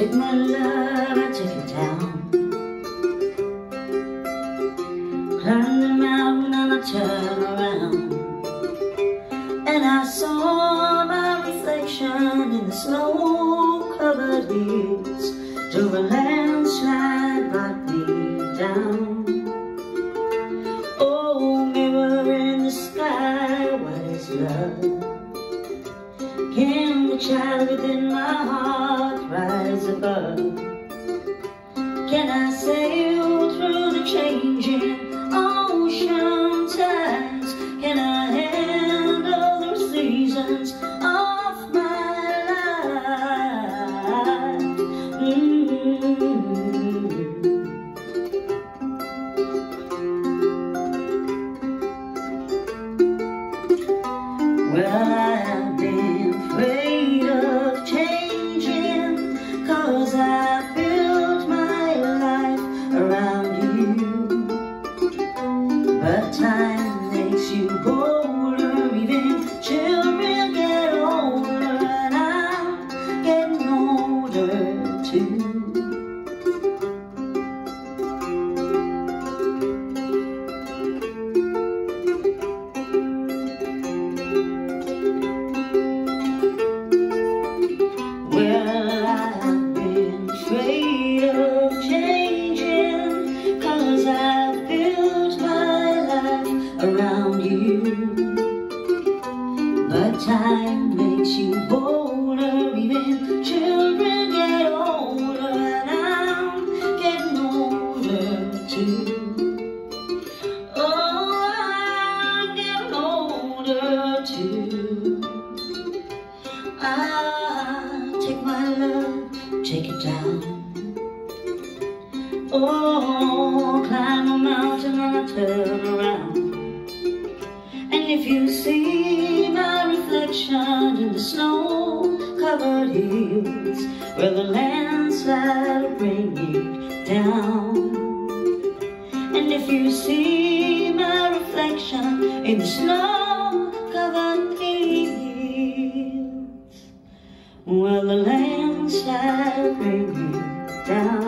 took my love, I took it down. Climbed the mountain and I turned around. And I saw my reflection in the snow-covered hills till the landslide brought me down. Oh, mirror in the sky, what is love? Can the child within my heart rise above? Can I sail through the changing ocean tides? Can I handle the seasons of my life? Mm -hmm. Well, I have been But time makes you bolder. Even children get older And I'm getting older too around you But time makes you bolder Even children get older And I'm getting older too Oh, I'm getting older too I take my love, take it down. Oh, climb a mountain and I turn around. If you see my reflection in the snow-covered hills, where the landslide will bring me down. And if you see my reflection in the snow-covered hills, well, the landslide bring me down.